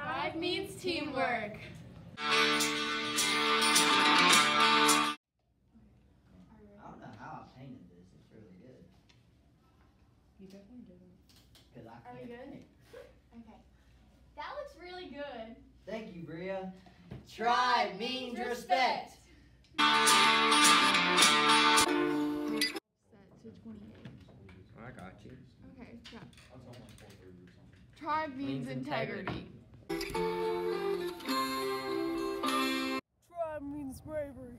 I don't know how I painted this. It's really good. You definitely did. Cause I Are we can't good? paint. Okay. That looks really good. Thank you, Bria. Try means respect. Set to 28. I got you. Okay, yeah. Tribe means Means integrity. Tribe means bravery.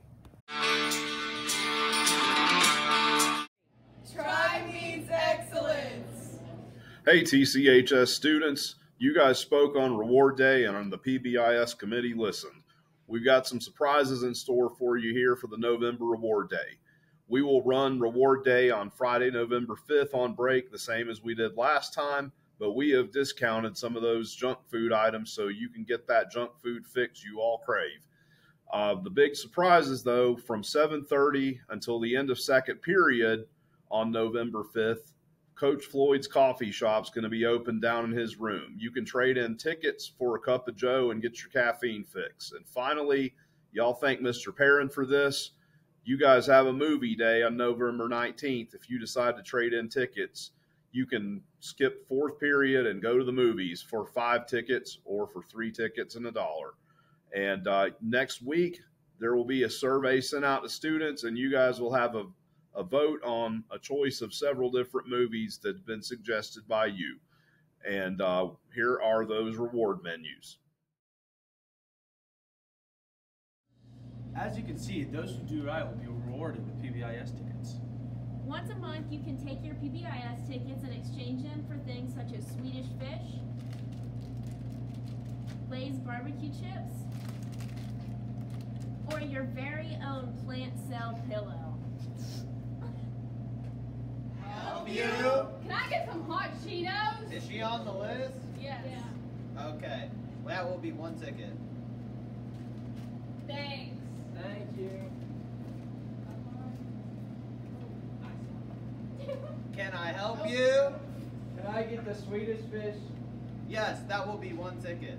Tribe means excellence. Hey, TCHS students, you guys spoke on Reward Day and on the PBIS committee listened. We've got some surprises in store for you here for the November Reward Day. We will run Reward Day on Friday, November 5th on break, the same as we did last time, but we have discounted some of those junk food items so you can get that junk food fix you all crave. Uh, the big surprises, though, from 7:30 until the end of second period on November 5th, Coach Floyd's coffee shop's going to be open down in his room. You can trade in tickets for a cup of Joe and get your caffeine fix. And finally, y'all thank Mr. Perrin for this. You guys have a movie day on November 19th. If you decide to trade in tickets, you can skip fourth period and go to the movies for five tickets or for three tickets and a dollar. And uh, next week, there will be a survey sent out to students, and you guys will have a a vote on a choice of several different movies that have been suggested by you. And uh, here are those reward menus. As you can see, those who do right will be rewarded with PBIS tickets. Once a month, you can take your PBIS tickets and exchange them for things such as Swedish fish, Lay's barbecue chips, or your very own plant cell pillow. Help you? Can I get some hot Cheetos? Is she on the list? Yes. Okay. Well, that will be one ticket. Thanks. Thank you. Can I help you? Can I get the sweetest fish? Yes, that will be one ticket.